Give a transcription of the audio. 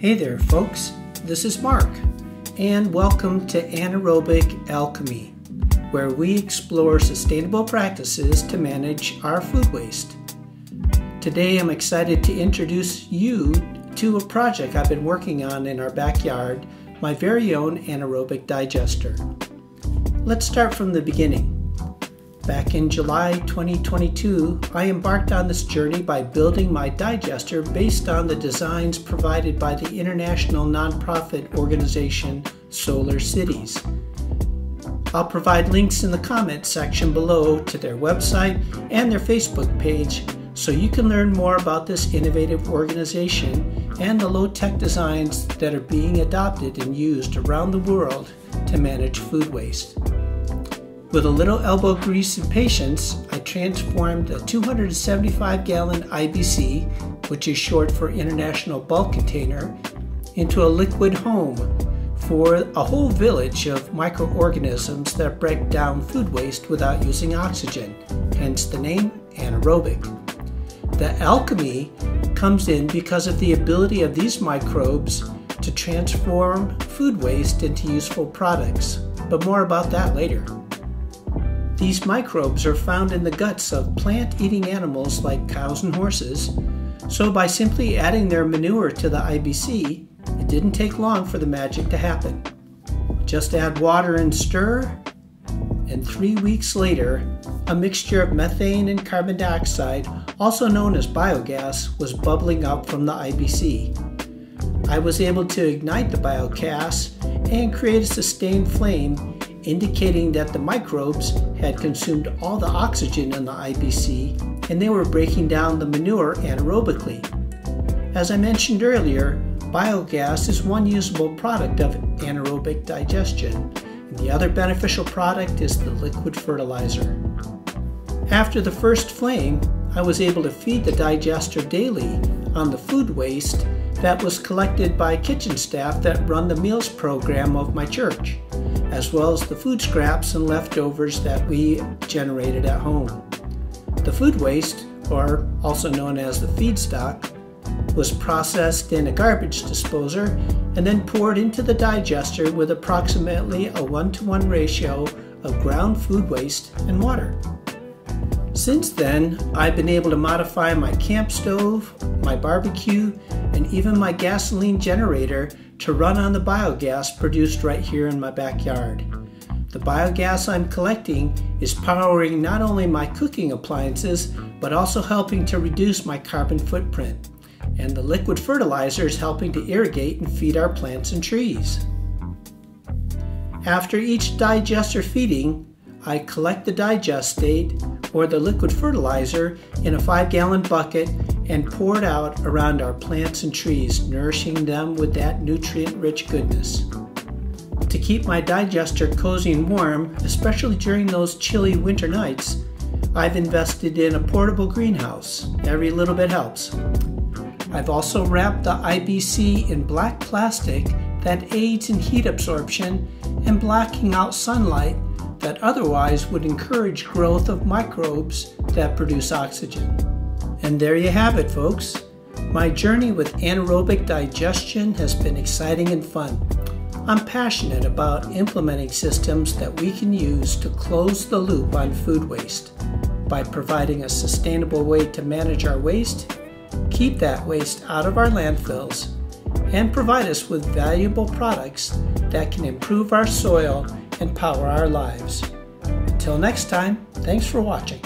Hey there, folks. This is Mark, and welcome to Anaerobic Alchemy, where we explore sustainable practices to manage our food waste. Today, I'm excited to introduce you to a project I've been working on in our backyard my very own anaerobic digester. Let's start from the beginning. Back in July 2022, I embarked on this journey by building my digester based on the designs provided by the international nonprofit organization Solar Cities. I'll provide links in the comments section below to their website and their Facebook page so you can learn more about this innovative organization and the low tech designs that are being adopted and used around the world to manage food waste. With a little elbow grease and patience, I transformed a 275 gallon IBC, which is short for International Bulk Container, into a liquid home for a whole village of microorganisms that break down food waste without using oxygen, hence the name anaerobic. The alchemy comes in because of the ability of these microbes to transform food waste into useful products, but more about that later. These microbes are found in the guts of plant eating animals like cows and horses, so by simply adding their manure to the IBC, it didn't take long for the magic to happen. Just add water and stir, and three weeks later, a mixture of methane and carbon dioxide, also known as biogas, was bubbling up from the IBC. I was able to ignite the biogas and create a sustained flame, indicating that the microbes had consumed all the oxygen in the IBC and they were breaking down the manure anaerobically. As I mentioned earlier, biogas is one usable product of anaerobic digestion and the other beneficial product is the liquid fertilizer. After the first flame, I was able to feed the digester daily on the food waste that was collected by kitchen staff that run the meals program of my church, as well as the food scraps and leftovers that we generated at home. The food waste, or also known as the feedstock, was processed in a garbage disposer and then poured into the digester with approximately a 1 to 1 ratio of ground food waste and water. Since then, I've been able to modify my camp stove, my barbecue, and even my gasoline generator to run on the biogas produced right here in my backyard. The biogas I'm collecting is powering not only my cooking appliances, but also helping to reduce my carbon footprint and the liquid fertilizer is helping to irrigate and feed our plants and trees. After each digester feeding, I collect the digestate or the liquid fertilizer in a 5 gallon bucket and pour it out around our plants and trees, nourishing them with that nutrient rich goodness. To keep my digester cozy and warm, especially during those chilly winter nights, I've invested in a portable greenhouse. Every little bit helps. I've also wrapped the IBC in black plastic that aids in heat absorption and blocking out sunlight that otherwise would encourage growth of microbes that produce oxygen. And there you have it, folks. My journey with anaerobic digestion has been exciting and fun. I'm passionate about implementing systems that we can use to close the loop on food waste by providing a sustainable way to manage our waste keep that waste out of our landfills, and provide us with valuable products that can improve our soil and power our lives. Until next time, thanks for watching.